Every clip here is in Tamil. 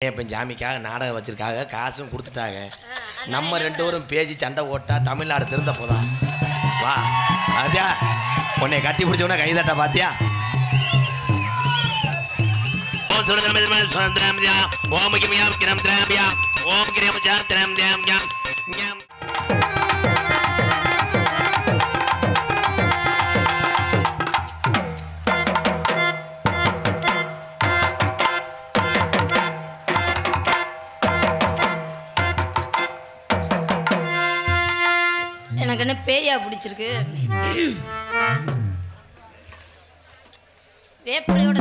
இப்போ ஜாமிக்காக நாடகம் வச்சிருக்காங்க காசும் கொடுத்துட்டாங்க. நம்ம ரெண்டு பேரும் பேசி சண்டை ஓட்டா தமிழ்நாடு திருந்த போதா? வா அதா உன்னை கட்டி பிடிச்சவன கைதட்ட பாத்தியா? ஓம் சுரதரம் சுரதரம் யா ஓம் கிம் யாம் கிரம் திரம் யா ஓம் கிரம் ஜா பிடிச்சிருக்கு. வேப்பிலையோட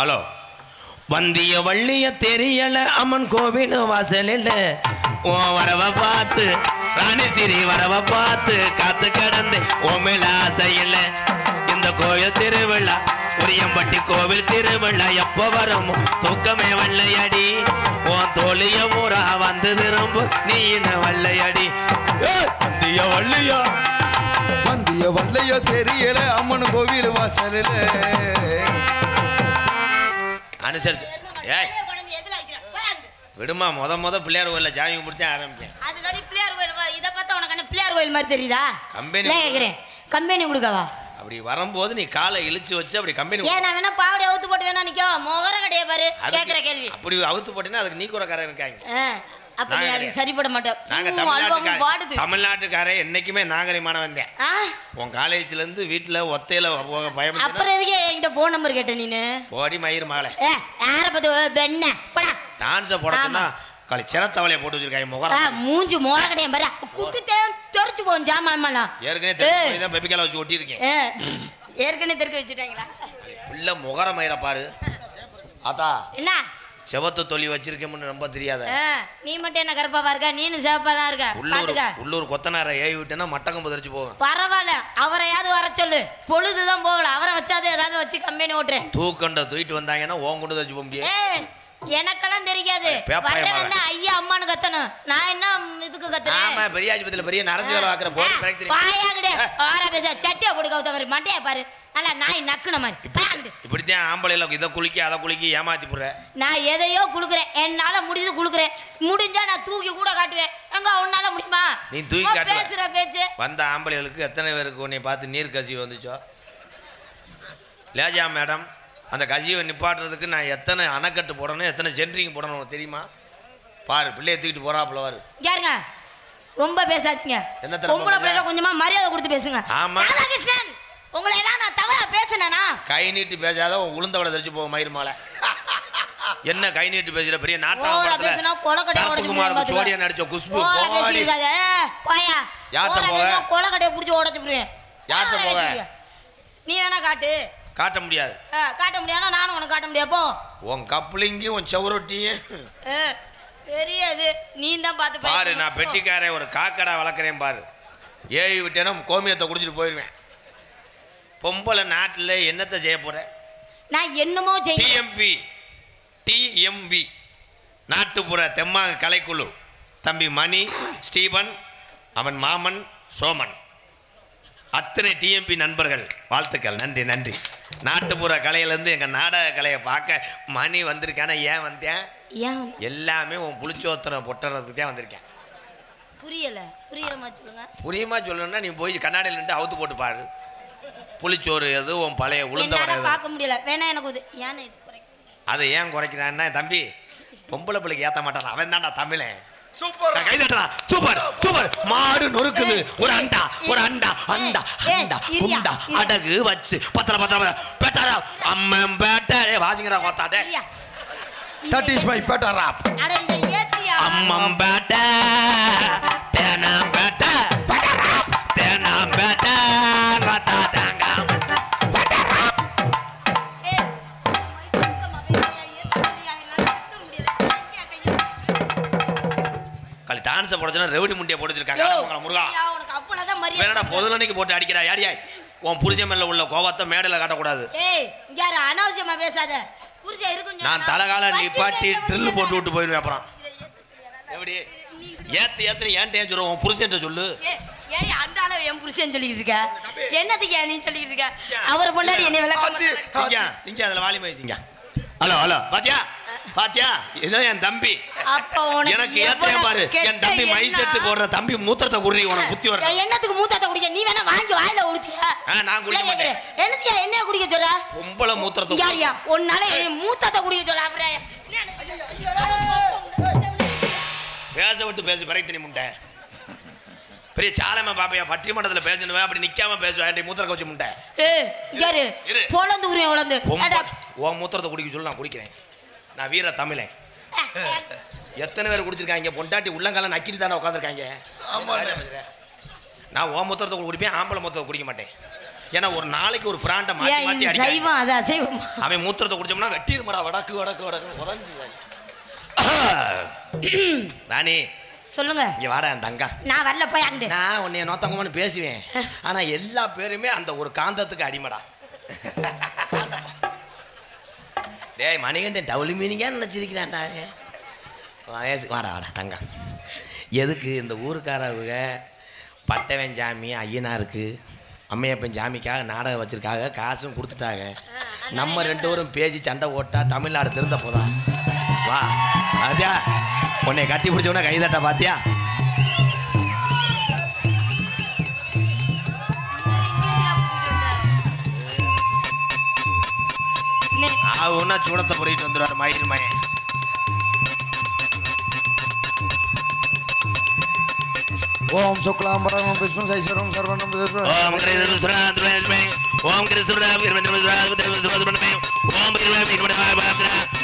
ஹலோ. வந்திய வள்ளிய தெரியல அம்மன் கோவில் வாசலில். ஓ வரவ பார்த்து ராணி சிறி வரவ பார்த்து காத்து கடந்து ஓமில ஆசையில் இந்த கோயில் திருவிழா உரியம்பட்டி கோவில் திருவிழா எப்போ வரும் தூக்கமே வல்லையடி. உன் தோழிய ஊரா வந்து திரும்ப. நீ என்ன வல்லையடி. ஏய், வந்திய வள்ளியா வந்திய வல்லையோ தெரியல அம்மன் கோவில் வாசலில். அனுசரிச்சு. ஏய் விடுமா முத முத பிள்ளையார் கோயிலில் ஜாமி முடிச்சே ஆரம்பிச்சேன். அதுக்காடி பிள்ளையார் கோயில். இதை பார்த்தா உனக்கு என்ன பிள்ளையார் கோயில் மாதிரி தெரியுதா? கம்பெனி இல்லை கேட்குறேன் கம்பெனி கொடுக்கவா? அப்படி வரும்போது நீ காலை இழுச்சு வச்சு அப்படி கம்பெனி ஏன் நான் வேணா பாவடி அவுத்து போட்டு வேணா நிற்கும் முகர கடைய பாரு கேட்குற கேள்வி. அப்படி அவுத்து போட்டீங்கன்னா அதுக்கு நீ குறைக்காரன் இருக்காங்க. அப்ப நீ அதுக்கு சரிப்பட நாங்க அல்வாவும் தமிழ்நாட்டுக்கார பாடுது தமிழ்நாட்டுக்காரன் என்னைக்குமே நாகரிகமான வந்தேன் உன் காலேஜ்ல இருந்து வீட்டுல ஒத்தையில போக பயப்பட்டு அப்புறம் எதுக்கு என்கிட்ட போன் நம்பர் கேட்ட நீனு? போடி மயிர் மாலை. யார பத்தி பெண்ண? டான்ஸை போட காலை சினத்தவளையை போட்டு வச்சிருக்காங்க ஆ, முகரம் மூஞ்சி மோர கடையும் பாரு. குட்டி தெரிச்சு போகும் ஜாமான் ஏற்கனவே தான் பெபிக்கால வச்சு ஒட்டியிருக்கேன். ஏ ஏற்கனவே தெருக்க வச்சுட்டாங்களா? பிள்ளை முகர மயிரை பாரு. அதா என்ன? செவத்து தொல்லி வச்சிருக்கேன்னு ரொம்ப தெரியாத. நீ மட்டும் என்ன கருப்பாவா இருக்க? நீனு சிவப்பா தான் இருக்க. உள்ளூர் உள்ளூர் கொத்தனாரை ஏவி விட்டேன்னா மட்டக்கம்பு தெரிச்சு போகும். பரவாயில்ல. அவரையாவது வர சொல்லு. பொழுதுதான் போகல. அவரை வச்சாது ஏதாவது வச்சு கம்பெனி ஓட்டுறேன். தூக்கண்ட தூக்கிட்டு வந்தாங்கன்னா ஓன் கொண்டு தெரிச்சு போக முடியாது. எனக்கெல்லாம் தெரியாது. மகன். வந்து ஐயா அம்மான்னு கத்தணும். நான் என்ன இதுக்கு கத்துறேன்? ஆமா பெரிய ஆஸ்பத்திரியில பெரிய நரசு வேலை பார்க்குற போய் பிறகு தெரியும். பாயாங்கடே ஆற பேச. சட்டியை கொடுக்க ஊத்த மாதிரி மண்டையா பாரு. நல்லா நாய் நக்குன மாதிரி. இப்படித்தான் ஆம்பளைல இதை குளிக்க அதை குளிக்க ஏமாத்தி போடுற. நான் எதையோ குளுக்குறேன். என்னால முடியுது குளுக்குறேன். முடிஞ்சா நான் தூக்கி கூட காட்டுவேன். எங்க உன்னால முடியுமா? நீ தூக்கி உன் காட்டுவ. பேசுற பேச்சு. வந்த ஆம்பளைகளுக்கு எத்தனை பேருக்கு உன்னை பார்த்து நீர் கசிவு வந்துச்சோ? லேஜா மேடம். அந்த கசிவை நிப்பாட்டுறதுக்கு நான் எத்தனை அணைக்கட்டு போடணும் எத்தனை சென்ட்ரிங் போடணும் தெரியுமா? பாரு பிள்ளைய தூக்கிட்டு போறாப்புல பாரு. யாருங்க? ரொம்ப பேசாதீங்க. என்ன தரமா உங்களை பேசுற? பிள்ளைல கொஞ்சமா மரியாதை கொடுத்து பேசுங்க. ஆமா. ராதாகிருஷ்ணன் உங்களை ஏதாவது நான் தவறா பேசுனேனா? கை நீட்டி பேசாத உன் உளுந்தவளை தெரிச்சு போகும் மயிர் மாலை. என்ன கை நீட்டி பேசுற பெரிய போடுவேன் சோடியா நடிச்ச குஷ்பு ஓவரா போக? கொலக்கடையை புடிச்சு உடைச்சு போடுவேன். ஓவரா போக? நீ வேணா காட்டு. காட்ட முடியாது. காட்ட முடியாதுன்னா நானும் உனக்கு காட்ட முடியாது. போ. உன் கப்ளிங்கும் உன் செவரொட்டியும் இது நீ தான் பார்த்து பாரு. நான் பெட்டிக்காரன் ஒரு காக்கடா வளர்க்குறேன் பாரு. ஏவி விட்டேன்னா கோமியத்தை குடிச்சிட்டு போயிடுவேன். பொம்பளை நாட்டில் என்னத்தை செய்ய போற? நான் என்னமோ செய்ய டிஎம்பி டிஎம்பி நாட்டுப்புற தெம்மாங்க கலைக்குழு. தம்பி மணி ஸ்டீபன் அவன் மாமன் சோமன். அத்தனை டிஎம்பி நண்பர்கள். வாழ்த்துக்கள். நன்றி நன்றி. நாட்டுப்புற கலையிலேருந்து எங்கள் நாடக கலையை பார்க்க மணி வந்திருக்கானா. ஏன் வந்தேன்? ஏன் எல்லாமே உன் புளிச்சோத்திர பொட்டுறதுக்கு தான் வந்திருக்கேன். புரியல. புரியற மாதிரி சொல்லுங்க. புரியுமா சொல்லணும்னா நீ போய் கண்ணாடியில் நின்று அவுத்து போட்டு பாரு. புளிச்சோறு எது உன் பழைய உளுந்த பார்க்க முடியல. வேணா எனக்கு உது. ஏன்னா இது அதை ஏன் குறைக்கிறான்னா தம்பி பொம்பளை பிள்ளைக்கு ஏத்த மாட்டான். அவன் தான்டா தமிழன். சூப்பர். கை சூப்பர் சூப்பர். மாடு நொறுக்குது. ஒரு அண்டா ஒரு அண்டா அண்டா அண்டா குண்டா. அடகு வச்சு. பத்திர பத்திர பேட்டாரா? அம்மன் பேட்டாரே வாசிங்கடா கோத்தாட்டே? That is my better rap அட இதை ஏத்தியா? அம்மம் பேட்டை தேனம் பேட்டை. தேனம் பேட்டை கோத்தா தேங்காம டான்ஸை போடுச்சுன்னா ரெவடி முண்டியை போட்டு வச்சிருக்காங்க யோ, அடமங்கலம் முருகா. வேணடா பொதுலனைக்கு போட்டு அடிக்கிறா. யாடியாய் உன் புருஷன் மேல உள்ள கோவத்தை மேடையில் காட்டக்கூடாது. ஏய், இங்க யாரு அனாவசியமா பேசாத. புருஷன் இருக்கும் நான் தலைகால நிப்பாட்டி முடியாது. போட்டு விட்டு போயிருவேன் அப்புறம்? எப்படி? ஏத்து ஏத்து ஏன்ட்ட ஏன் சொல்லுவோம் புருஷன்ட்ட சொல்லு. ஏ ஏய் அந்த ஆளை என் புருஷன் சொல்லிக்கிட்டு இருக்க? என்னத்துக்கு ஏன் நீ சொல்லிக்கிட்டு இருக்க? அவர் பொண்டாடி என்னை விளக்கம் சிங்கா சிங்கா அதுல வாலிமை சிங்கா ஹலோ ஹலோ. பாத்தியா? பாத்தியா? இதோ என் தம்பி. எனக்கு ஏத்தையா பாரு. என் தம்பி மை எண்ணம். செட்டு போடுற தம்பி மூத்திரத்தை குடுறி உனக்கு புத்தி வர என்னத்துக்கு மூத்தாத்த குடிக்க? நீ வேணா வாங்கி வாயில ஆ, நான் குடிக்க மாட்டேன். என்னத்தியா என்ன குடிக்க சொல்ற? பொம்பளை மூத்திரத்தை குடி. யாரியா? என்னை மூத்தாத்த குடிக்க சொல்ற அப்புறம் பேச விட்டு பேசு பிறகு தனி முட்டை பெரிய சாலமா பாப்பையா பட்டிமன்றத்துல பேசணுவே அப்படி நிக்காம பேசுவேன் மூத்திர கவச்சு முட்டை ஏய் யாரு? இரு. பொழந்து உரிமை உழந்து உன் மூத்திரத்தை குடிக்க சொல்லி நான் குடிக்கிறேன். நான் வீர தமிழன் எத்தனை பேர் குடிச்சிருக்காங்க? பொண்டாட்டி உள்ளங்கால நக்கிட்டு தானே உட்காந்துருக்காங்க. நான் ஓ மூத்திரத்தை குடிப்பேன் ஆம்பளை மூத்திரத்தை குடிக்க மாட்டேன். ஏன்னா ஒரு நாளைக்கு ஒரு பிராண்டை மாத்தி ஏன் மாத்தி இது அடிக்க. சைவம் அது அசைவம்? அவன் மூத்திரத்தை குடிச்சோம்னா வெட்டிடுமாடா வடக்கு வடக்கு வடக்கு உதஞ்சு ராணி சொல்லுங்க. இங்க வாடா என் தங்கா. நான் வரல போய் அங்கிட்டு நான் உன்னைய நோத்தங்கம்னு பேசுவேன். ஆனா எல்லா பேருமே அந்த ஒரு காந்தத்துக்கு அடிமடா. டேய் மணிகண்டன் டவுளி மீனிங்கா நினச்சிருக்கிறான்டா வாடா வாடா தங்கம். எதுக்கு இந்த ஊருக்காரவங்க பட்டவன் சாமி ஐயனாருக்கு அம்மையப்பன் சாமிக்காக நாடகம் வச்சிருக்காங்க காசும் கொடுத்துட்டாங்க. நம்ம ரெண்டு பேரும் பேசி சண்டை ஓட்டா தமிழ்நாடு திருந்த போதா? வா ராஜா உன்னை கட்டி பிடிச்சவன கைதட்ட பாத்தியா? சூடத்தை பொறிட்டு வந்துடுவார் மயிர் மயன் ஓம் சுக்லாம்பரம் விஷ்ணு சைஸ்வரம் சர்வனம் ஓம் கிருஷ்ணாத்மே ஓம் கிருஷ்ணராம்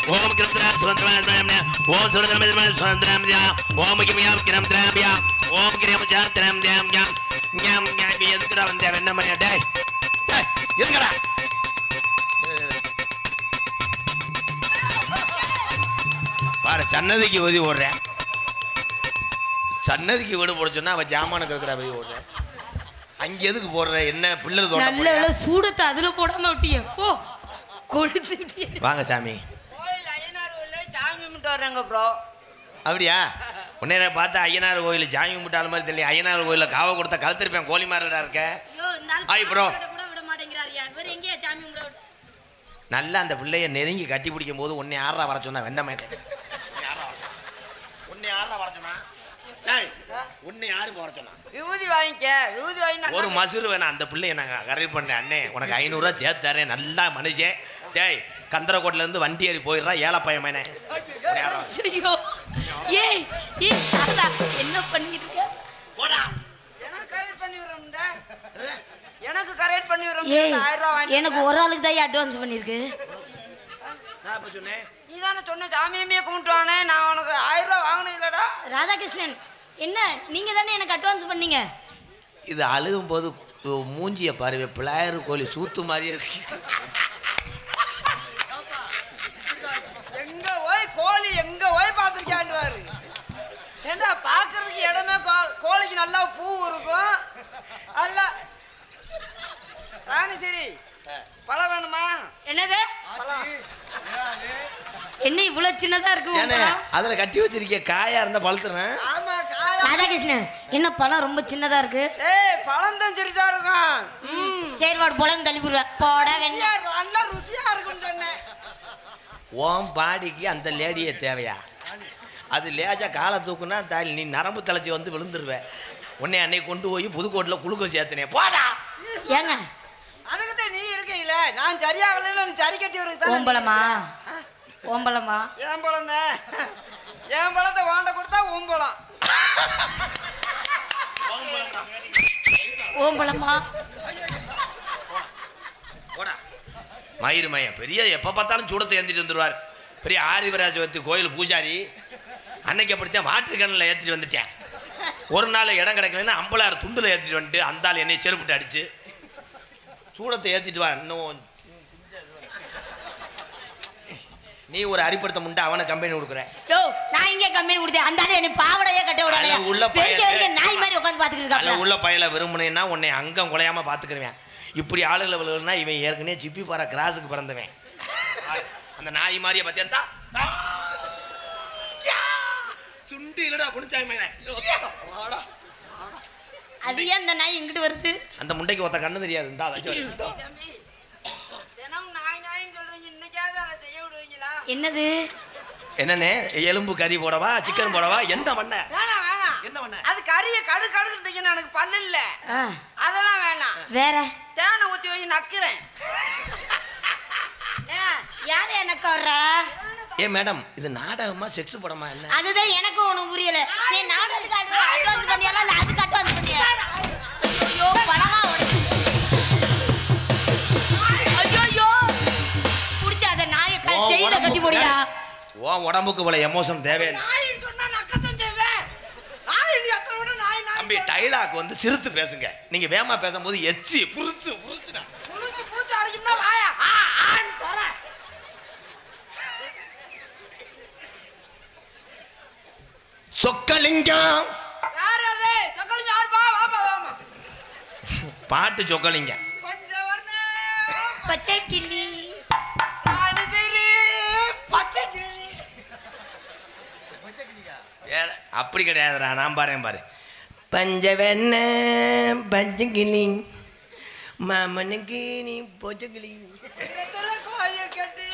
ஓம் ஓம் கிருஷ்ணாத்மே ஓம் சுரதமே சுரதமே ஓம் கிமியாம் கிரம் திராமியா ஓம் கிரியம் சாத்திரம் தியாம் ஞாம் ஞாம் எதுக்குடா வந்தே வெண்ணமணியா டேய் டேய் எதுக்குடா பாரு சன்னதிக்கு ஒதி ஓடுறேன். சன்னதிக்கு வீடு போட சொன்னா அவன் ஜாமானுக்கு இருக்கிற போய் ஓடுறேன் அங்க எதுக்கு போடுற என்ன பிள்ளை தோட்ட நல்ல சூடத்தை அதுல போடாம விட்டிய. போ விட்டியே. வாங்க சாமி. கோயில் சாமி கும்பிட்டு வர்றாங்க ப்ரோ அப்படியா? உன்னை பார்த்தா ஐயனார் கோயில் சாமி கும்பிட்டால மாதிரி தெரியல ஐயனார் கோயிலில் காவை கொடுத்த கழுத்திருப்பேன் கோழி மாறடா இருக்க. ஐயோ, இந்த ஆள் ஹாய் ப்ரோ. நல்லா அந்த பிள்ளைய நெருங்கி கட்டி பிடிக்கும் போது உன்னை யாரா வர சொன்னா உன்னை யாரா வர சொன்னா? டேய், உன்னை யாரு வர சொன்னா? விபூதி வாங்கிக்க விபூதி வாங்கி ஒரு மசுறு வேணாம். அந்த பிள்ளைய நாங்கள் கரெக்ட் பண்ணேன் அண்ணே. உனக்கு ஐநூறுரூவா சேர்த்து தரேன். நல்லா மனுஷன். டேய் கந்தரக்கோட்டில இருந்து வண்டி ஏறி போயிடுறா ஏழை பையன் மேனே. ஏய் ஏய் என்ன இருக்க? போடா. எனக்கு கரெக்ட் பண்ணி விடுறோம்டா. எனக்கு கரெக்ட் பண்ணி விடுறோம் ஏய் ஆயிரம் ரூபா வாங்கி எனக்கு ஒரு ஆளுக்கு தான் அட்வான்ஸ் பண்ணிருக்கு நான் இப்போ சொன்னேன் நீ தானே சொன்ன சாமியமே கும்பிட்டு வானே நான் உனக்கு ஆயிரம் ரூபா வாங்கினேன் இல்லடா ராதாகிருஷ்ணன் என்ன? நீங்க தானே எனக்கு அட்வான்ஸ் பண்ணீங்க? இது அழுகும் போது மூஞ்சிய பாருவே பிள்ளையார் கோழி சூத்து மாதிரியே இருக்கு. எங்க போய் கோழி எங்க போய் பார்த்துருக்கியான்னு பாரு ஏண்டா பார்க்கறதுக்கு இடமே கோ- கோழிக்கு நல்லா பூ இருக்கும். அல்ல ராணி சரி பழம் வேணுமா? என்னது? பழம். என்ன இவ்வளவு சின்னதா இருக்கு பழம்? அதில் கட்டி வச்சிருக்க காயா இருந்தா பழுத்துறேன். ஆமா காயா. ராதாகிருஷ்ணன் என்ன பழம் ரொம்ப சின்னதா இருக்கு? ஏய் பழம் தான் சிரிச்சா இருக்கும் ம். சரி வாடு பொழந்து தள்ளி போடுவேன் போட வேண்டாம். நல்லா ருசியா இருக்கும்னு சொன்னேன். உன் பாடிக்கு அந்த லேடியே தேவையா? அது லேஜா காலை தூக்குனா தாய் நீ நரம்பு தலைச்சி வந்து விழுந்துருவ. உன்னை அன்னைக்கு கொண்டு போய் புதுக்கோட்டில் குளுக்கோ சேர்த்துனே போடா! ஏங்க அதுக்கு தான் நீ இருக்கீங்களே நான் சரியாகலைன்னு சரி கட்டி வரதுக்கு ஓம்பளமா? ஓம்பளமா? ஏன் பழம் தான் என் பழத்தை வாண்ட கொடுத்தா ஓம்பளமா. போடா. மயிறு மயம். பெரிய எப்போ பார்த்தாலும் சூடத்தை ஏந்திட்டு வந்துடுவார் பெரிய ஆதிவராஜவத்தி கோயில் பூஜாரி. அன்னைக்கு அப்படித்தான் வாட்டர் கண்ணில் ஏற்றிட்டு வந்துட்டேன். ஒரு நாள் இடம் கிடைக்கலன்னா அம்பலாறு துண்டில் ஏற்றிட்டு வந்துட்டு அந்த ஆள் என்னை செருப்பிட்டு அடிச்சு சூடத்தை ஏற்றிட்டு வா இன்னும் நீ ஒரு அடிப்படுத்த முண்டை அவனை கம்பெனி கொடுக்குற யோ நான் இங்கே கம்பெனி கொடுத்தேன்? அந்த என்னை பாவடையே கட்ட அதுல உள்ள வரைக்கும் நாய் மாதிரி உட்காந்து இருக்காப்ல. உள்ள பயலை விரும்புனேன்னா உன்னை அங்கம் குலையாம பார்த்துக்கிருவேன். இப்படி ஆளுகளை விழுனா இவன் ஏற்கனவே சிப்பி பாற கிராஸுக்கு பிறந்தவன். அந்த நாய் மாதிரியே பார்த்தியா சுண்டு இல்லடா புடிச்சாங்க மேல. அது ஏன் இந்த நாய் இங்கிட்டு வருது? அந்த முண்டைக்கு ஒத்த கண்ணு தெரியாது. இந்தா வச்சு தம்பி தினம் நாய் நாயின்னு சொல்றீங்க இன்னைக்காவது அதை செய்ய விடுவீங்களா? என்னது? என்னண்ணே எலும்பு கறி போடவா சிக்கன் போடவா? எந்த பண்ண வேணாம் வேணாம். என்ன பண்ண அது கறியை கடு கடுக்குறதுக்கு எனக்கு பல்லு இல்ல. அதெல்லாம் வேணாம். வேற? தேனை ஊத்தி வச்சு நக்கிறேன். யாரு எனக்கு வர்றா ஏ மேடம் இது நாடகமா செக்ஸ் படமா என்ன? அதுதான் எனக்கு ஒண்ணு புரியல. நீ நாடகத்துக்கு அட்வான்ஸ் பண்ணியால இல்ல அதுக்கு அட்வான்ஸ் பண்ணியா ஐயோ பழகா உடைச்சு ஐயோ புடிச்ச அத நாயை க- உன் செயில கட்டி போடியா உன் உடம்புக்கு இவ்வளவு எமோஷன் தேவையில்லை. தம்பி டைலாக் வந்து சிரித்து பேசுங்க. நீங்க வேகமா பேசும்போது எச்சி புரிச்சு புரிச்சுடா புடிச்சு புடிச்சு அடிக்கணும்னா வாயா ஆ ஆன்னு தொற சொக்கலிங்கம். பாட்டு சொக்கலிங்க. பச்சை கிளி. அப்படி கிடையாதுடா. நான் பாறேன் பாரு. பஞ்சவென்ன பஞ்சங்கிளி மாமனுக்கு நீ போச்சங்கிளி இடத்துல கோயில் கட்டி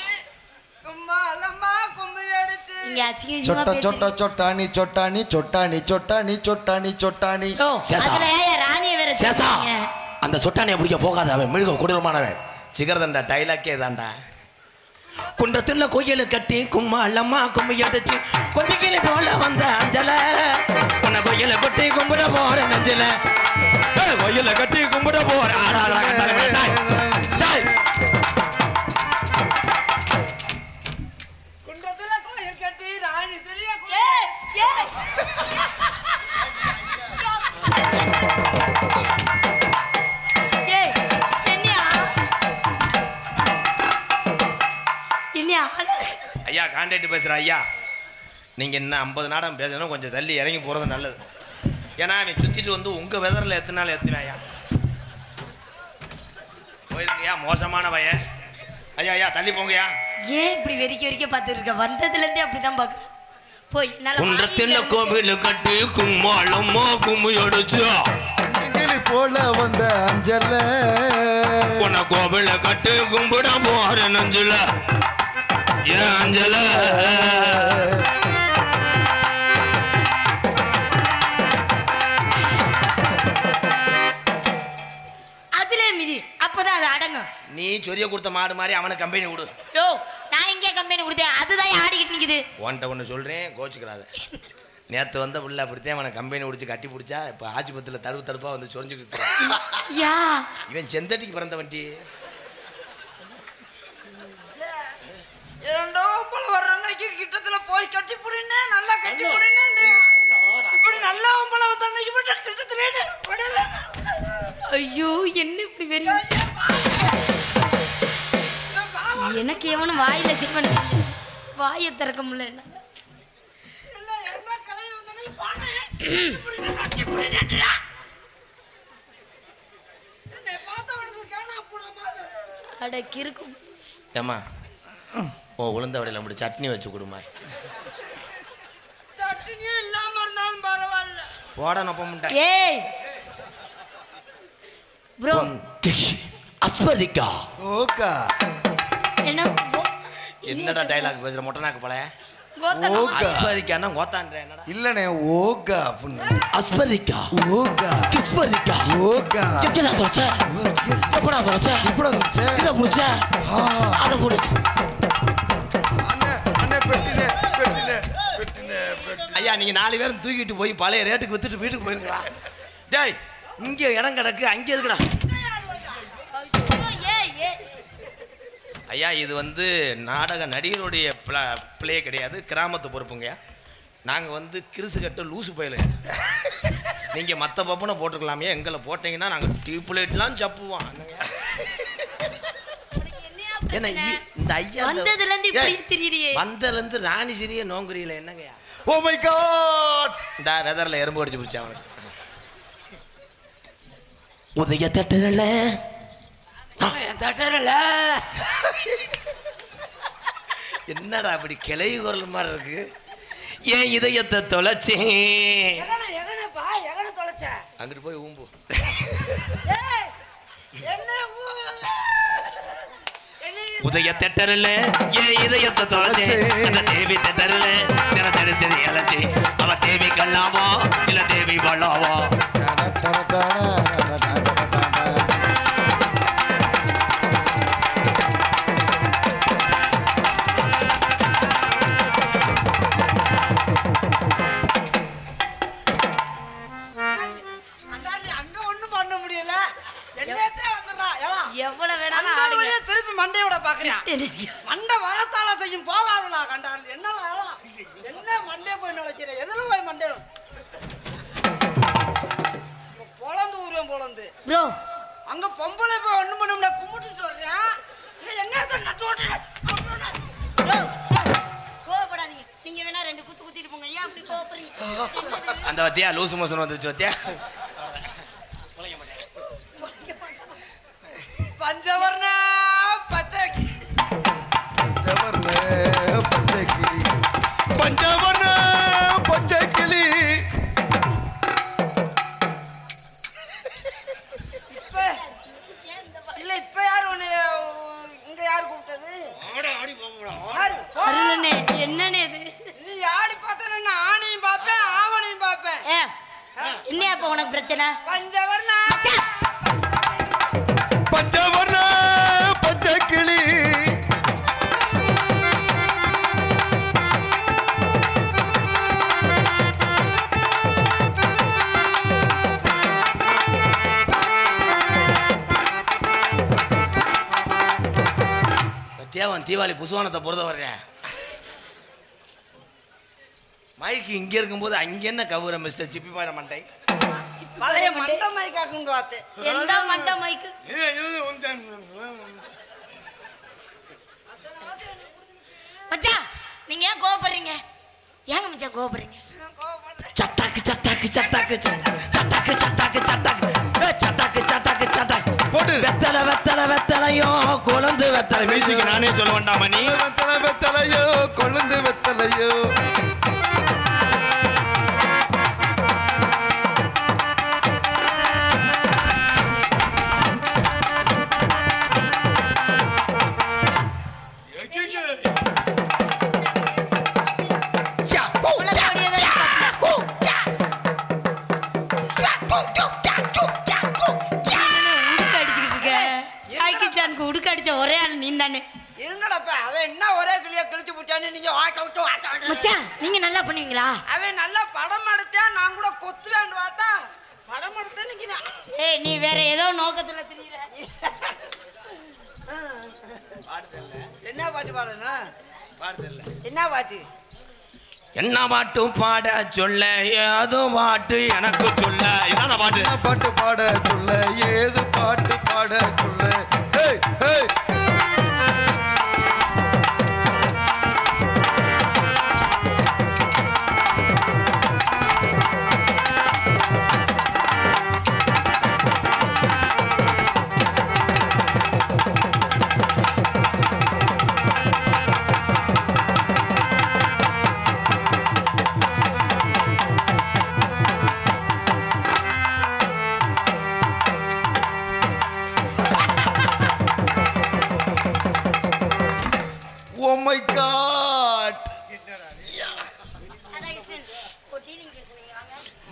கும்மாலம்மா கும்மி அடிச்சு இங்க அசிங்கமா சொட்ட சொட்ட சொட்டாணி சொட்டாணி சொட்டாணி சொட்டாணி சொட்டாணி சொட்டாணி. ஓ சேசா. அதுல ஏன் ராணிய வேற சேசா. சேர்த்தீங்க? அந்த சொட்டானியை பிடிக்க போகாத அவன் மிருக கொடூரமானவன் சிகரதண்டா டைலாக்கே தான்டா குன்றத்துல கோயிலு கட்டி கும்மா அல்லம்மா கும்மி அடிச்சு கொஞ்ச கிளி போல வந்த அஞ்சல. உன்னை கோயில கட்டி கும்பிட போற நெஞ்சல ஏய், கோயில கட்டி கும்பிட போற ஐயா கான்டாக்ட் பேசுகிறேன் ஐயா. நீங்கள் என்ன ஐம்பது நாடம் பேசணும் கொஞ்சம் தள்ளி இறங்கி போகிறது நல்லது. ஏன்னா அவன் சுற்றிட்டு வந்து உங்கள் வெதரில் எத்தனை நாள் எத்துவேன் ஐயா? போயிருங்கய்யா மோசமான பையன்? ஐயா ஐயா தள்ளி போங்கய்யா. ஏன் இப்படி வெறிக்க வெறிக்க பார்த்துருக்க வந்ததுலேருந்தே அப்படி தான் பார்க்குறேன். போய் வாய் கோவில் கட்டி கும்மாளம்மா கும்மி அடிச்சு கிளி போல வந்த அஞ்சல உன்னை கோவில கட்டி கும்பிட போற நெஞ்சுல. ஏன் அஞ்சல? அதுல மிதி. அப்பதான் அது அடங்கும். நீ சொரிய கொடுத்த மாடு மாதிரி அவனுக்கு கம்பெனி கொடு யோ நான் எங்கே கம்பெனி கொடுத்தேன் அதுதான் நிக்குது உன்கிட்ட ஒன்று சொல்கிறேன் கோச்சுக்கிறாத நேற்று வந்த பிள்ளை அப்படித்தான் அவனை கம்பெனி பிடிச்சி கட்டி பிடிச்சா இப்போ ஆஸ்பத்திரியில் தடுப்பு தடுப்பாக வந்து சொரிஞ்சுக்கிட்டு யா? இவன் செந்தட்டிக்கு பிறந்த வண்டி. இரண்டோ போல வர்ற அன்னைக்கு கிட்டத்துல போய் கட்டி புடினே நல்லா கட்டி புடினே இப்படி நல்ல உம்பளை வந்த அன்னைக்கு மட்டும் கிட்டத்திலே ஐயோ என்ன இப்படி வெறி? எனக்கு எவனும் வாயில சிவன் வாயை திறக்க முடியல அட கிறுக்கு. ஏம்மா ஓ உளுந்த வடையில் அப்படி சட்னி வச்சு கொடுமா சட்டினியே இல்லாம இருந்தாலும் பரவாயில்ல. போட நொப்பமுண்டா ஏய்! ப்ரோ அஸ்பரிக்கா ஓகா. என்ன? என்னடா டைலாக் பேசுற? மொட்டை நாக்கு? ஓகா. அஸ்பரிக்கானா கோத்தான்ற என்னடா? இல்லனே ஓகா அப்படின்னு. அஸ்பரிக்கா? ஓகா. கிஸ்பரிக்கா? ஓகா. எங்கடா தொலைச்ச? எப்படா தொலைச்ச? இப்படி வந்துச்சு இதை பிடிச்ச? ஆ. அதை பிடிச்ச. அண்ணே அண்ணே பெட்டினே பெட்டினே பெட்டினே பெட்டினே ஐயா நீங்க நாலு பேரும் தூக்கிட்டு போய் பழைய ரேட்டுக்கு வித்துட்டு வீட்டுக்கு போயிருங்களா டேய் இங்க இடம் கிடக்கு அங்கே இருக்குடா. ஏய் ஏய். ஐயா இது வந்து நாடக நடிகருடைய பிளே கிடையாது. கிராமத்து பொறுப்புங்கய்யா நாங்கள் வந்து கிறிசு கட்ட லூசு பயலுங்க நீங்கள் மற்ற பப்பனை போட்டிருக்கலாமே எங்களை போட்டீங்கன்னா நாங்கள் டியூப் லைட்லாம் சப்புவோம்? ஏன்னா இந்த ஐயா. வந்ததுலேருந்து ராணி சிறிய நோங்குறியில என்னங்கய்யா ஓ மை காட் இந்த வெதரில் எறும்பு அடிச்சு பிடிச்சா அவனுக்கு. உதய தட்டுறல தட்டுறல என்னடா அப்படி கிளை குரல் மாதிரி இருக்கு? என் இதயத்தை தொலைச்சேன் அங்கிட்டு போய் ஊம்பு. உதய தெட்டரில் என் இதயத்தை தொலைச்சேன் அந்த தேவி தெட்டரில் தினத்தெடுத்தது இழச்சி அவ தேவி கல்லாவா இல்ல தேவி வல்லாவா? அந்த வத்தியா லூசு மோசன் என்னையா இப்ப உனக்கு பிரச்சனை? பஞ்சவர்ண. பஞ்சவர்ண பச்சை கிளி. அவன் தீபாவளி புசுவானத்தை பொறுத்த வர்றேன். மைக்கு இங்க இருக்கும்போது அங்க என்ன கவுர மிஸ்டர் சிப்பி பாட மண்டை பழைய மண்டை மயக்காக்குன்னு பார்த்தேன் எந்த மண்ட மைக்கு? மச்சான் நீங்க ஏன் கோவப்படுறீங்க? ஏங்க மச்சான் கோவப்படுறீங்க? சட்டாக்கு சட்டாக்கு சட்டாக்கு சட்டாக்கு சட்டாக்கு சட்டாக்கு. ஏ, சட்டாக்கு சட்டாக்கு சட்டாக்கு. போடு. வெத்தலை வெத்தலை வெத்தலையும் குழந்து வெத்தலை மியூசிக் நானே சொல்ல வேண்டாமா நீ? வெத்தலை வெத்தலையோ கொழுந்து வெத்தலையோ. ஒரே ஆள் நீ தானே இருங்கடப்ப அவன் என்ன ஒரே கிளிய கிழிச்சு போட்டான்னு நீங்க வாக்க விட்டு வாக்க. மச்சான் நீங்க நல்லா பண்ணுவீங்களா? அவன் நல்லா படம் எடுத்தேன் நான் கூட கொத்துவேன் பார்த்தா? படம் எடுத்தேன் நீங்க ஏய் நீ வேற ஏதோ நோக்கத்துல தெரியல என்ன பாட்டு பாடணும்? என்ன பாட்டு? என்ன பாட்டு பாட சொல்ல ஏதோ பாட்டு எனக்கு சொல்ல? இதான பாட்டு. என்ன பாட்டு பாட சொல்ல ஏது பாட்டு பாட சொல்ல? hey, hey.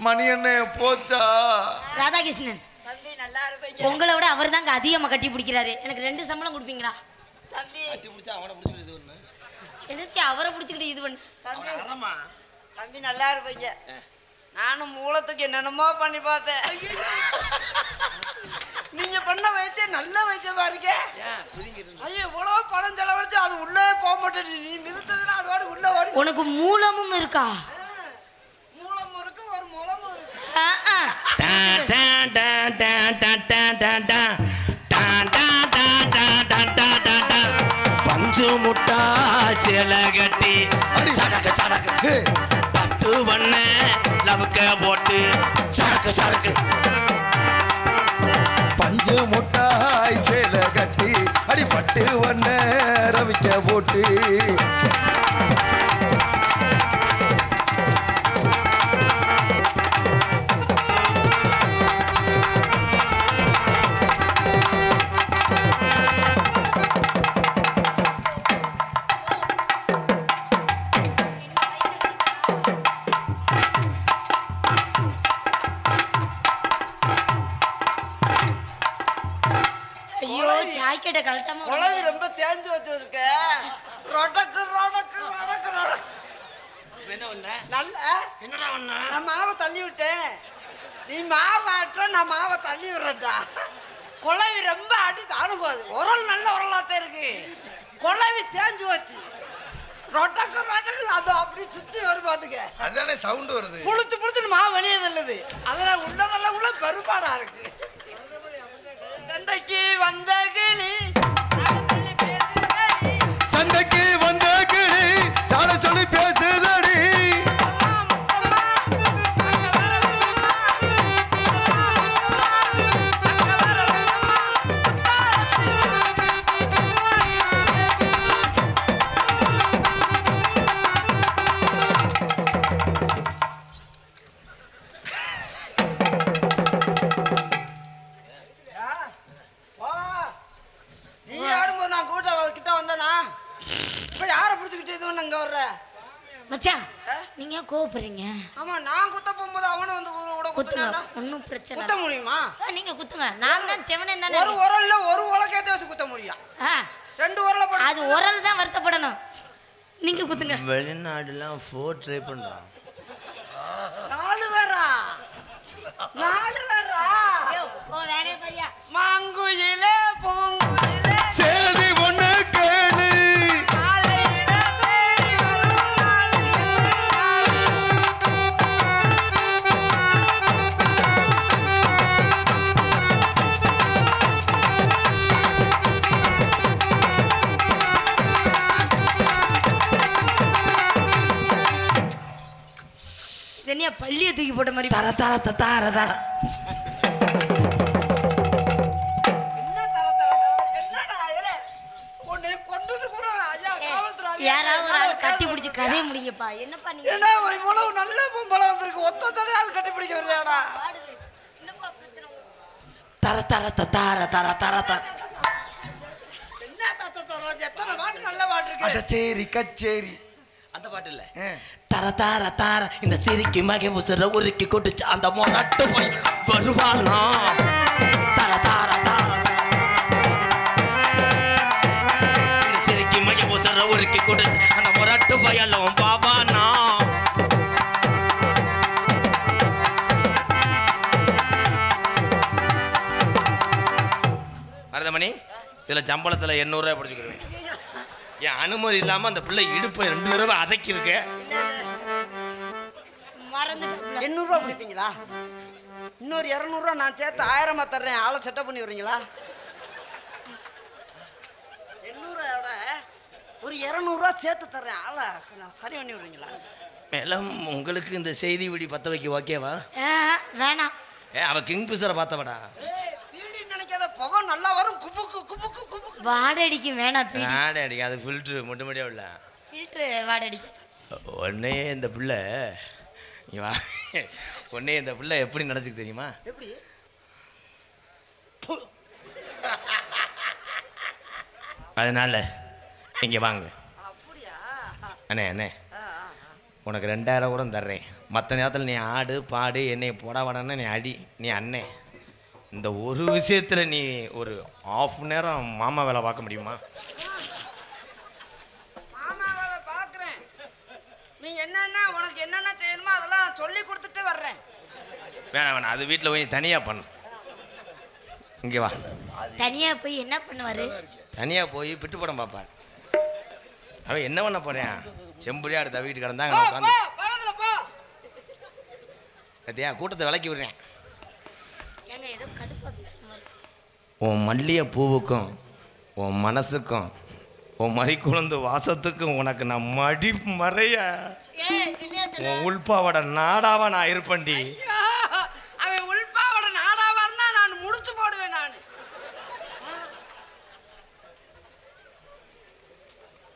மணி என்ன போச்சா? ராதாகிருஷ்ணன் தம்பி நல்லா இருப்பீங்க. உங்களை விட அவர் தாங்க அதிகமாக கட்டி பிடிக்கிறாரு. எனக்கு ரெண்டு சம்பளம் கொடுப்பீங்களா? தம்பி. எனக்கு அவரை பிடிச்சிக்கிட்டு இது பண்ணு? தம்பி தம்பி நல்லா இருப்பீங்க. நானும் மூலத்துக்கு என்னென்னமோ பண்ணி பார்த்தேன். நீங்க பண்ண வைத்தியம் நல்ல வைத்தியமா இருக்கே? ஐயோ இவ்வளவு பணம் செலவழிச்சு அது உள்ளே போக மாட்டேங்குது. நீ மிதித்ததுன்னா அதோட உள்ள ஓடி உனக்கு மூலமும் இருக்கா? பஞ்சு முட்டா சில கட்டி சடக்கு சடக்கு பத்து பண்ண லவுக்க போட்டு சடக்கு சடக்கு பஞ்சு முட்டாய் சேலை கட்டி அடிப்பட்டு ஒன்ன ரவிக்க போட்டு ஜாக்கெட்டை கழட்டாம குழவி ரொம்ப தேஞ்சு வச்சிருக்க. ரொடக்கு ரொடக்கு ரொடக்கு ரொடக்கு. என்ன பண்ண? நல்ல. என்னடா நான் மாவை தள்ளி விட்டேன். நீ மாவை ஆட்டுற நான் மாவை தள்ளி விடுறேன்டா. குழவி ரொம்ப அடி தானும் போகுது உரல் நல்ல உரலாத்தான் இருக்கு. குழவி தேஞ்சு வச்சு. ரொட்டக்கு ரொட்டக்கு அது அப்படி சுத்தி வரும் பாத்துக்க. அதானே சவுண்ட் வருது. புளிச்சு புளிச்சுன்னு மாவு வெளியே தள்ளுது. அதெல்லாம் உள்ளதெல்லாம் உள்ள பெரும்பாடா இருக்கு. சந்தைக்கு வந்த கிளி. சண்டைக்கு வந்த கிளி சாட சொல்லி பேசுதடி பிரச்சனை குத்த. முடியுமா? நீங்க குத்துங்க. நான் தான் செவனே தானே ஒரு உரல்ல ஒரு உலகத்தை வச்சு குத்த முடியும்? ரெண்டு உரல அது உரல் தான் வருத்தப்படணும். நீங்க குத்துங்க. வெளிநாடுலாம் ஃபோர் ட்ரை பண்றான். நாலு பேரா? நாலு பேரா? ஓ வேலையை பாரியா? மாங்குயிலே பள்ளியை தூக்கி போட்ட மாதிரி தர தர த தார தர. என்ன யாராவது ஒரு ஆள் கட்டி பிடிச்சி கதையை முடிங்கப்பா. என்னப்பா நீங்க ஏன்னா இவ்வளவு நல்ல பொம்பளை வந்திருக்கு. ஒத்த தடையாவது கட்டி பிடிக்க வர்றியாடா தர தர த தார தர தர தர என்ன தத்த தரோம் எத்தனை பாட்டு நல்ல பாட்டு இருக்கு? அதச்சேரி கச்சேரி. அந்த பாட்டு இல்ல. ஆ. தர தார தார. இந்த சிரிக்கு மகை உசுர உருக்கி கொட்டுச்சு அந்த மொரட்டு போய் வருவானா தர தார தார. இந்த சிரிக்கு மகை உசுர உருக்கி கொட்டுச்சு அந்த மொரட்டு பயலும் பாபானா. மருதமணி இதுல எண்ணூறு எண்ணூறுரூவா பிடிச்சிக்கிறேன் என் அனுமதி இல்லாம அந்த பிள்ளை இடுப்பை ரெண்டு தடவை அதக்கியிருக்க எண்ணூறுரூவா பிடிப்பீங்களா? இன்னொரு இரநூறுவா நான் சேர்த்து ஆயிரமா தர்றேன். ஆளை செட்டப் பண்ணி விடுறீங்களா? எண்ணூறுவாயோட ஒரு இரநூறுவா சேர்த்து தர்றேன். ஆளை நான் சரி பண்ணி விடுறீங்களா? மேலும் உங்களுக்கு இந்த செய்தி விடி பத்த வைக்க ஓகேவா? வேணாம். ஏ அவ கிங் பிசரை பார்த்தவடா. நினைக்காத புகை நல்லா வரும். குப்புக்கு குப்புக்கு குப்புக்கு வாடை அடிக்கும் வேணாம் பீடி. ஆடே அடிக்க அது ஃபில்ட்ரு மட்டும் மட்டும் இல்லை ஃபில்ட்ரு வாடை அடிக்கும் உடனே இந்த பிள்ளை இங்க வா. உடனே இந்த பிள்ளை எப்படி நினச்சிக்கு தெரியுமா? எப்படி? அதனால இங்கே வாங்க. அண்ணே அண்ணே. உனக்கு ரெண்டாயிரம் கூட தர்றேன். மற்ற நேரத்தில் நீ ஆடு பாடு என்னை போட வாடன்னா நீ அடி நீ அண்ணே. இந்த ஒரு விஷயத்தில் நீ ஒரு ஆஃப் நேரம் மாமா வேலை பார்க்க முடியுமா மாமாவை பார்க்குறேன் நீ என்னென்ன உனக்கு என்னென்ன செய்யணுமோ அதெல்லாம் சொல்லி கொடுத்துட்டு வர்றேன் வேணாம் வேணாம். அது வீட்டில் போய் தனியாக பண்ணு. இங்கே வா. தனியா போய் என்ன பண்ணுவாரு? தனியாக போய் பிட்டு படம் பார்ப்பான் அவன் என்ன பண்ண போறேன்? செம்புடியா அடுத்த வீட்டு கிடந்தாங்க போ உட்காந்து போ பக்கத்துல போ. கத்தியா கூட்டத்தை விளக்கி விடுறேன். ஏங்க ஏதோ கடுப்பா பேசுற மாதிரி உன் மல்லிகை பூவுக்கும் உன் மனசுக்கும் உன் மறிக்குழந்து வாசத்துக்கும் உனக்கு நான் மடி மறைய. உன் உள்பாவோட நாடாவா நான் இருப்பேன்டி ஐயா, அவன் உள்பாவோட நாடா வரனா நான் முடிச்சு போடுவேன் நான்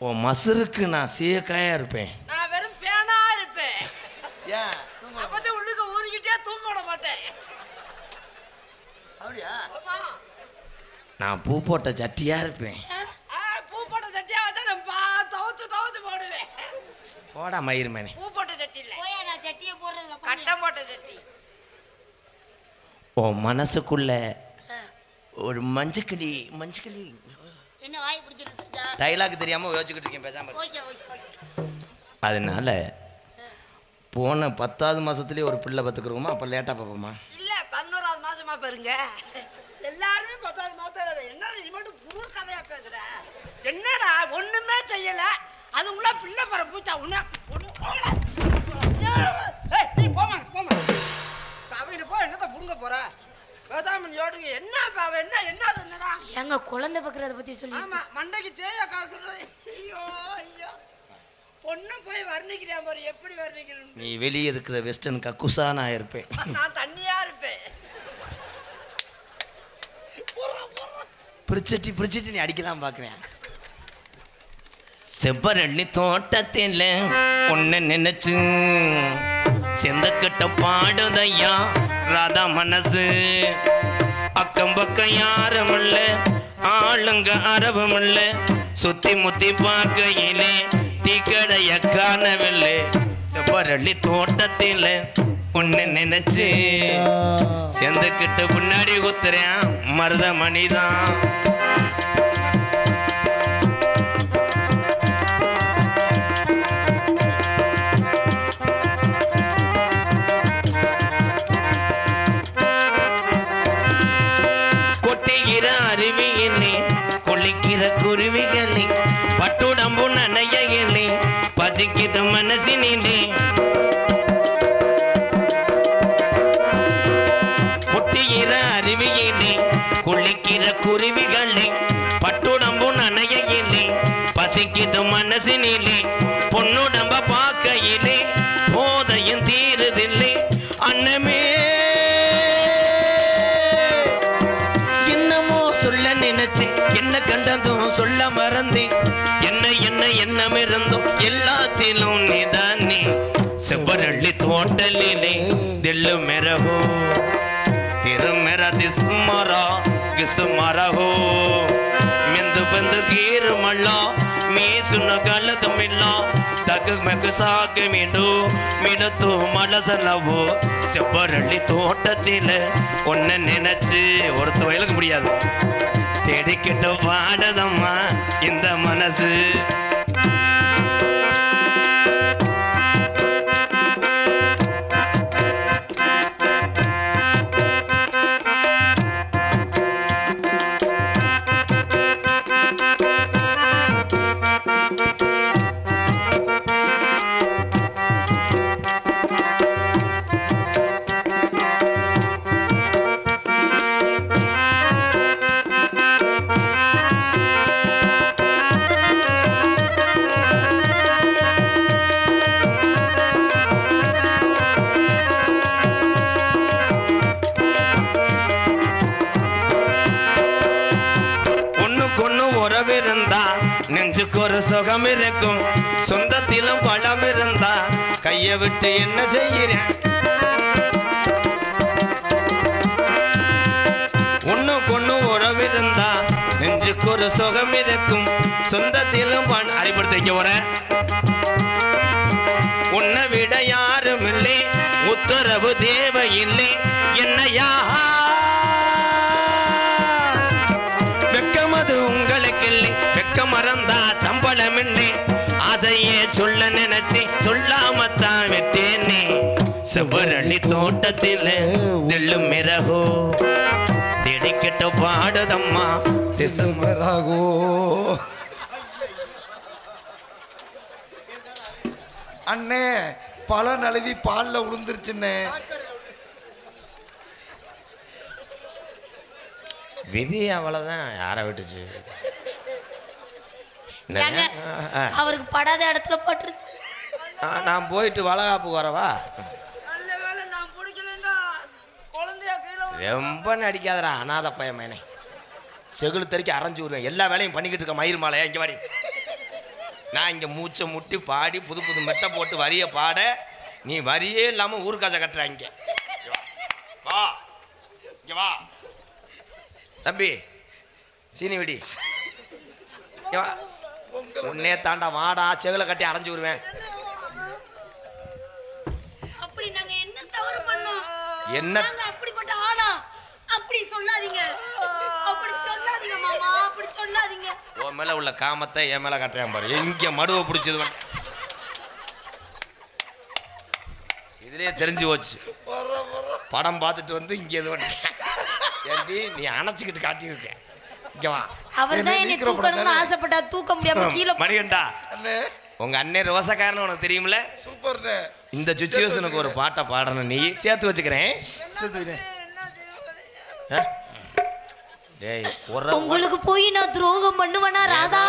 உன் மசுருக்கு நான் சீக்காயா இருப்பேன். நான் வெறும் பேனா இருப்பேன். ஏன் அப்பதான் உள்ளுக்கு ஊதிக்கிட்டே தூங்க விட மாட்டேன். அப்படியா. நான் பூ போட்ட சட்டியா இருப்பேன். ஆ, பூ போட்ட சட்டியா வச்சா நான் பா தவத்து தவத்து போடுவேன். போடா மயிருமேனே. பூ போட்ட சட்டி இல்ல. போயா நான் சட்டியை போடுறதுல கட்டம் போட்ட சட்டி. உன் மனசுக்குள்ள ஒரு மஞ்சக்கிளி மஞ்சக்கிளி என்ன வாய் பிடிச்சிருக்கா டைலாக் தெரியாமல் யோசிச்சுக்கிட்டு இருக்கேன் பேசாம இரு. ஓகே. அதனால போன பத்தாவது மாசத்துலயே ஒரு பிள்ளை பத்துக்கிறோமா? அப்போ லேட்டாக பார்ப்போமா இல்ல பதினோராவது மாசமா பாருங்க. எல்லாருமே பத்தாவது மாசம் என்ன நீ மட்டும் புது கதையா பேசுற? என்னடா ஒண்ணுமே செய்யல. அதுக்குள்ள பிள்ளை பற பூச்சா உன்ன நீ போமா போமா அவன் போ என்னத்த புடுங்க போற? பேசாம யோடுங்க என்ன அவன் என்ன என்ன சொன்னடா? ஏங்க குழந்தை பக்கிறத பத்தி சொல்லி ஆமா மண்டைக்கு தேய காக்குறது ஐயோ ஐயோ. பொண்ணு போய் வர்ணிக்கிறேன் பாரு எப்படி வர்ணிக்கணும் நீ வெளியே இருக்கிற வெஸ்டர்ன் கக்குசா நான் இருப்பேன். நான் தண்ணியா இருப்பேன். பிரிச்சட்டி பிரிச்சட்டி நீ அடிக்கலாம் பார்க்குறேன் செவ்வரள்ளி தோட்டத்தில் ஒன்று நினைச்சு செந்தக்கட்ட பாடுதையா ராதா மனசு? அக்கம் பக்கம் யாரும் இல்ல ஆளுங்க அரபும் இல்ல சுத்தி முத்தி பார்க்கையிலே டீ கடைய காணவில்லை. செவ்வரள்ளி தோட்டத்தில் ஒன்று நினைச்சு செந்துக்கிட்டு பின்னாடி குத்துறேன். மருதமணி தான் கொதிக்குது மனசினிலே. பொண்ணுடம்ப பார்க்கையிலே போதையும் தீருதில்லை. அன்னமே என்னமோ சொல்ல நினைச்சு என்ன கண்டதும் சொல்ல மறந்தேன். என்ன என்ன எண்ணம் இருந்தோம் எல்லாத்திலும் நீதானே. செவ்வரள்ளி தோட்டலிலே தெல்லு மெரகோ. திருமெர திஸ்மரா கிசுமரகோ. மெந்து பந்து கீருமல்லா ಮಳ್ಳ ಮೀಸುನ ಗಲದ ಮಿಲ್ಲ ತಗ ಮೆಗ ಸಾಕು ಮೀಡು ಮಿಡತು மலசலவோ செவ்வரள்ளி தோட்டத்தில் ஒன்ன நினைச்சு ஒருத்த வயலுக்கு முடியாது தேடிக்கிட்டு வாடதம்மா இந்த மனசு சுகம் இருக்கும் சொந்தத்திலும் பழம் இருந்தா கைய விட்டு என்ன செய்கிறேன் ஒண்ணுக்கொண்ணு உறவிருந்தா நெஞ்சுக்கு ஒரு சுகம் இருக்கும் சொந்தத்திலும் பண் அறிவுறுத்த வர உன்னை விட யாரும் இல்லை உத்தரவு தேவையில்லை. என்னையா வெக்கமது சம்பளம் இல்லை ஆசையே சொல்ல நினைச்சு சொல்லாமத்தான் விட்டேனே. செவ்வரளி தோட்டத்தில் நெல்லும் மிரகோ. திடிக்கிட்ட பாடுதம்மா. திசு மராகோ. அண்ணே பல நழுவி பால்ல விழுந்துருச்சுண்ணே விதி அவ்வளவுதான் யாரை விட்டுச்சு? அவருக்கு படாத இடத்துல பட்டுருச்சு. நான் போயிட்டு வளகாப்பு வரவா ரொம்ப நடிக்காதடா அனாத பையன் செகுலு தெறிக்க அரைஞ்சு விடுவேன். எல்லா வேலையும் பண்ணிக்கிட்டு இருக்க மயிர் மாலையா இங்கே வாடி. நான் இங்கே மூச்சை முட்டி பாடி புது புது மெட்டை போட்டு வரிய பாட நீ வரியே இல்லாமல் ஊருக்காசை கட்டுற இங்கே. இங்க வா. வா. இங்கே வா. தம்பி சீனி வெடி. இங்க வா. உன்னே தாண்டா வாடா செகுல கட்டி அரைஞ்சு விடுவேன். அப்படி நாங்க என்ன தவறு பண்ணோம்? என்ன? நாங்க அப்படிப்பட்ட ஆளா? அப்படி சொல்லாதீங்க. உன் மேல உள்ள காமத்தை என் மேல கட்டுறேன் பாரு. எங்க மடுவை பிடிச்சது. இதுலயே தெரிஞ்சு போச்சு. படம் பார்த்துட்டு வந்து இங்க இது பண்ண ஏண்டி நீ அணைச்சிக்கிட்டு காட்டியிருக்க. இங்க வா. அவர் தான் என்னை தூக்கணும்னு ஆசைப்பட்டா தூக்க முடியாம கீழே மணிகண்டா அண்ணே. உங்க அண்ணன் ரோசக்காரன்னு உனக்கு தெரியுமில்ல சூப்பர்ண்ணே. இந்த சுச்சுவேஷனுக்கு ஒரு பாட்டை பாடணும். நீ சேர்த்து வச்சுக்கிறேன். உங்களுக்கு போய் நான் துரோகம் பண்ணுவேனா ராதா?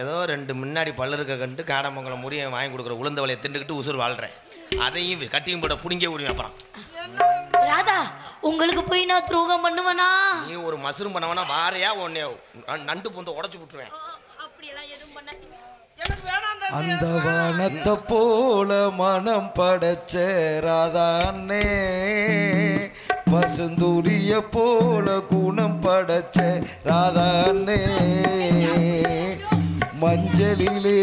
ஏதோ ரெண்டு முன்னாடி பல்லு இருக்க கண்டு காடமங்கலம் முறிய வாங்கி கொடுக்குற உளுந்த வலையை திண்டுக்கிட்டு உசுர் வாழ்றேன். அதையும் கட்டியும் போட புடிங்க உரிமை அப்புறம். உங்களுக்கு போய் நான் துரோகம் பண்ணுவேனா? நீ ஒரு மசுரும் பண்ணவனா? வாரையா உன்னை நண்டு பொந்த உடச்சு விட்டுருவேன். அந்த. வானத்தை போல மனம் படைச்ச ராதாண்ணே பசுந்துரிய போல குணம் படைச்ச ராதாண்ணே மஞ்சளிலே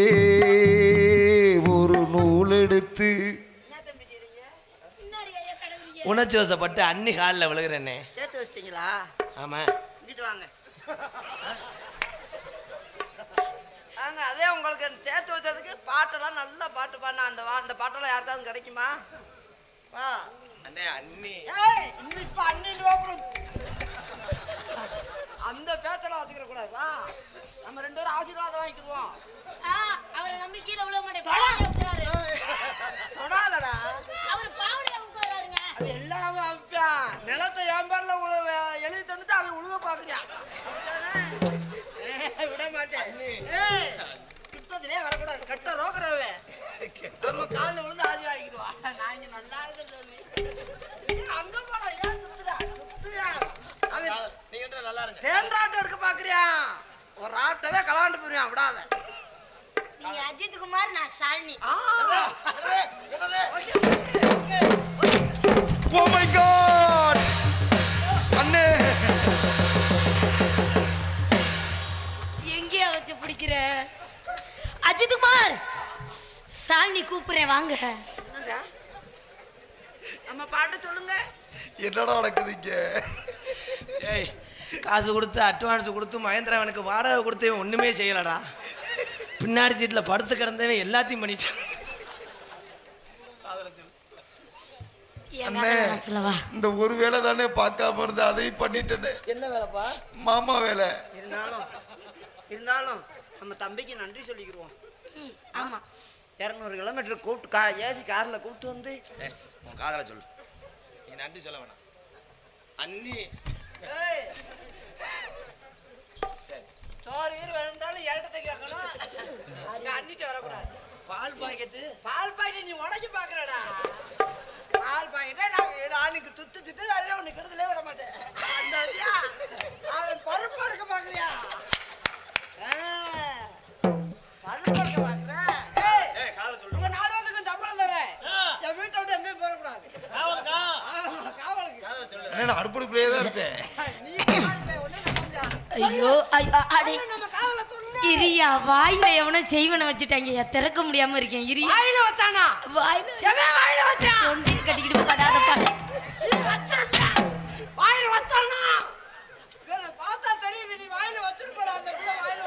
உணர்ச்சி வசப்பட்டு அன்னி காலில் விழுகிறேனே. சேர்த்து வச்சிட்டீங்களா? ஆமா. இங்கிட்டு வாங்க. வாங்க அதே உங்களுக்கு சேர்த்து வச்சதுக்கு பாட்டெல்லாம் நல்ல பாட்டு பாடினா அந்த வா அந்த பாட்டெல்லாம் யாருக்காவது கிடைக்குமா? வா. அண்ணே அண்ணி. ஏய் இன்னும் இப்ப அண்ணன் அப்புறம். அந்த பேத்தெல்லாம் வச்சுக்கிற கூடாது வா. நம்ம ரெண்டு பேரும் ஆசீர்வாதம் வாங்கிக்குவோம் அவரை நம்பி கீழே விழ மாட்டேன். தொடாதடா. அவர் அது எல்லாமே நிலத்தை என் பேர்ல உழு- எழுதி தந்துட்டு அவன் உழுக பாக்குறியா? விட மாட்டேன். கிட்டத்திலே வரக்கூடாது. கெட்ட ரோக்கரவே நம்ம காலில் விழுந்து வாங்கிடுவா. நான் இங்க நல்லா இருக்கிறது அங்க போடா. ஏன் சுத்துறா? சுத்துறா. அவன் நல்லா தேன்றாட்டம் எடுக்க பாக்குறியா? ஒரு ஆட்டவே கலாண்டு போயிருவான் விடாத. நீங்க அஜித் குமார் நான் சாலினி. ஆ. ஓ மை காட் அண்ணே. எங்கேயா வச்சு பிடிக்கிற? அஜித் குமார் சாலினி கூப்பிடுறேன் வாங்க? நம்ம பாட்டு சொல்லுங்க. என்னடா நடக்குது இங்க? ஏய் காசு கொடுத்து அட்வான்ஸ் கொடுத்து மகேந்திராவனுக்கு வாடகை கொடுத்து இவன் ஒண்ணுமே செய்யலடா. பின்னாடி சீட்டில் படுத்து கிடந்தவன் எல்லாத்தையும் பண்ணிட்டான். அண்ணே இந்த ஒரு வேலை தானே பார்க்காம இருந்த அதையும் பண்ணிட்டேனே. என்ன வேலைப்பா? மாமா வேலை. இருந்தாலும் இருந்தாலும் நம்ம தம்பிக்கு நன்றி சொல்லிக்கிருவோம். ம், ஆமா. இரநூறு கிலோமீட்டர் கூப்பிட்டு கா ஏசி காரில் கூப்பிட்டு வந்து. உன் காதல சொல்லு. நீ நன்றி சொல்ல வேணாம். அண்ணி. ஏய். சோறு வேணும்னாலும் இடத்தை கேட்கணும். அண்ணிட்டு வரக்கூடாது. பால் பாக்கெட்டு. பால் பாக்கெட் நீ உடச்சி பார்க்கறடா பால் பாக்கெட்டே நான் ஆணுக்கு துத்து துத்து அதுவே உனக்கு கெடுதலே விட மாட்டேன். அந்த அவன் பருப்பு எடுக்க பார்க்கறியா ஆ, பருப்பு எடுக்க சொல்லு. உங்க நாலு பேத்துக்கும் சம்பளம் தரேன். என் வீட்டை விட்டு எங்கேயும் போகக்கூடாது. ஆமா, காவலுக்கு. அடுப்புக்குள்ளேயே தான் இருப்பேன். ஐயோ நம்ம சொல்லு இரியா வாயில எவனோ செய்வன வச்சுட்டாங்க. திறக்க முடியாம இருக்கேன் இரியா. வாயில வச்சானா? வாயில எவன் வாயில வச்சான் தொண்டி கட்டிக்கிட்டு படாத பாடு. வாயில வச்சானா? பார்த்தா தெரியுது நீ வாயில வச்சிருக்கடா அந்த பிள்ளை வாயில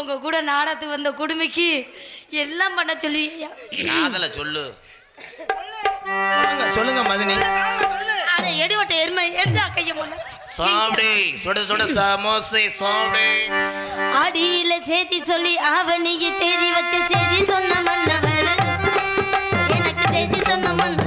உங்க கூட நாடகத்துக்கு வந்த குடுமைக்கு எல்லாம் பண்ண சொல்லுவியா காதல சொல்லு. சொல்லுங்க சொல்லுங்க மதினி. அட எடிவட்ட எருமை என்ன கைய முன்ன சாப்பிடு சுட சுட சமோசை சாப்பிடு அடியில சேதி சொல்லி அவனிய தேதி வச்சு செய்தி சொன்ன மன்னவர். எனக்கு செய்தி சொன்ன மன்னவர்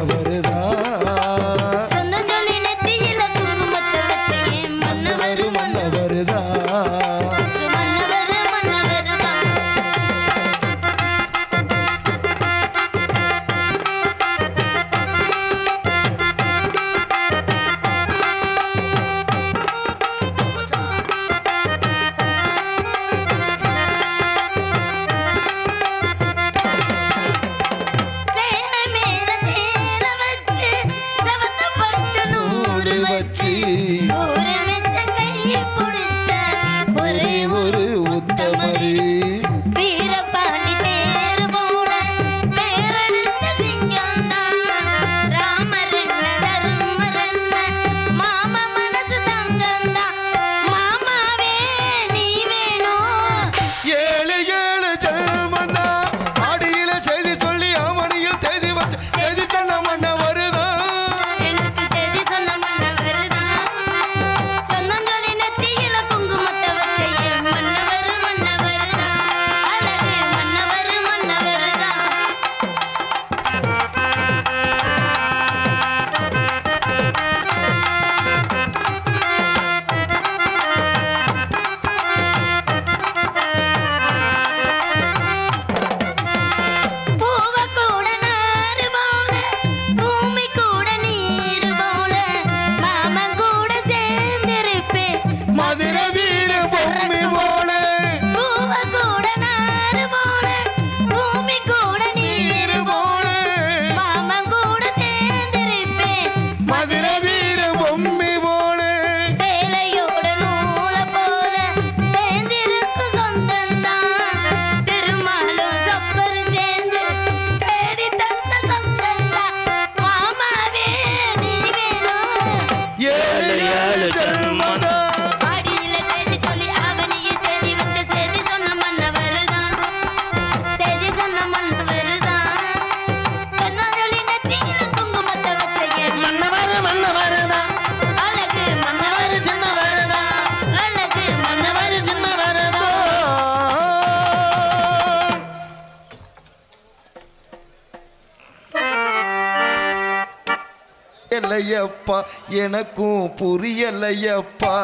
தெரியலையப்பா எனக்கும் புரியலையப்பா.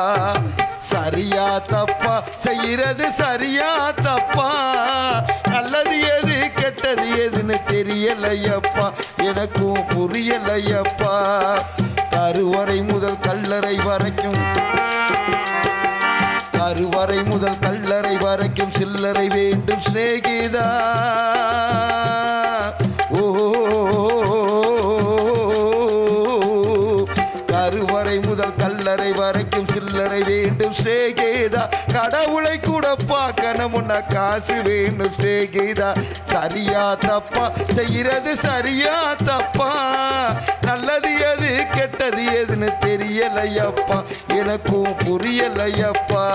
சரியா தப்பா செய்யறது சரியா தப்பா. நல்லது எது கெட்டது எதுன்னு தெரியலையப்பா. எனக்கும் புரியலையப்பா. கருவறை முதல் கல்லறை வரைக்கும். கருவறை முதல் கல்லறை வரைக்கும் சில்லறை வேண்டும் சிநேகிதா. சில்லறை வரைக்கும் சில்லறை வேண்டும். ஸ்ரேகேதா கடவுளை கூட பார்க்கணும். காசு வேணும் ஸ்ரேகேதா. சரியா தப்பா? செய்யறது சரியா தப்பா? நல்லது எது கெட்டது எதுன்னு தெரியலையப்பா. எனக்கும் புரியலையப்பா.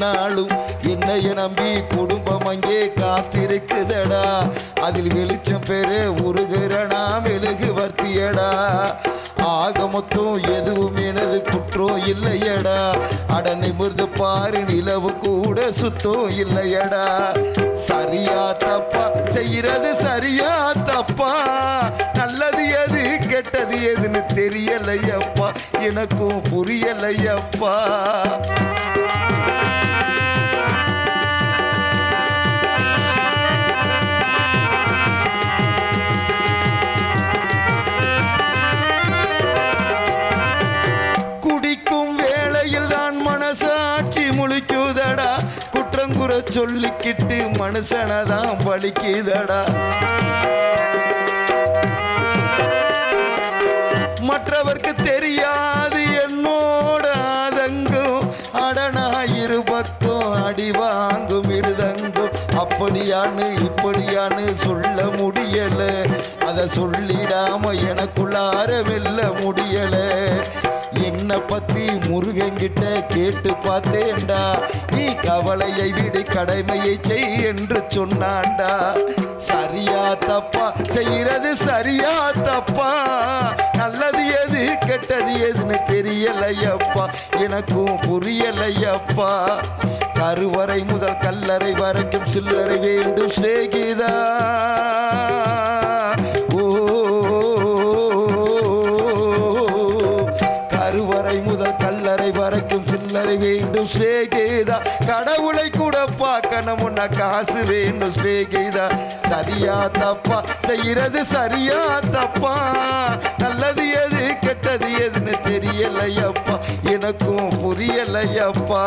நாளும் என்னைய நம்பி குடும்பம் அங்கே காத்திருக்குதடா. அதில் வெளிச்சம் பெற உருகிறனா மெழுகு வர்த்தியடா. ஆக மொத்தம் எதுவும் எனது குற்றம் இல்லையடா. அட நிமிர்ந்து பாரு நிலவு கூட சுத்தம் இல்லையடா. சரியா தப்பா? செய்யறது சரியா தப்பா? நல்லது எது கெட்டது எதுன்னு தெரியலையப்பா. எனக்கும் புரியலையப்பா. சொல்லிக்கிட்டு மனுஷனதான் பலிக்குதடா மற்றவர்க்கு தெரியாது என்னோட அதங்கும் அடனா இரு பக்கம் அடி வாங்கும் இருதங்கும் அப்படியான்னு இப்படியான்னு சொல்ல முடியல. அதை சொல்லிடாம எனக்குள்ளார வெல்ல முடியலை. என்னை பத்தி முருகங்கிட்ட கேட்டு பார்த்தேன்டா. நீ கவலையை விடு கடமையை செய் என்று சொன்னான்டா. சரியா தப்பா? செய்யறது சரியா தப்பா? நல்லது எது கெட்டது எதுன்னு தெரியலையப்பா. எனக்கும் புரியலையப்பா. கருவறை முதல் கல்லறை வரைக்கும் சில்லறை வேண்டும் சிநேகிதா. பார்க்கணும் உன்ன காசு வேணும் ஸ்ரேகேதா. சரியா தப்பா? செய்யறது சரியா தப்பா? நல்லது எது கெட்டது எதுன்னு தெரியலையப்பா. எனக்கும் புரியலையப்பா.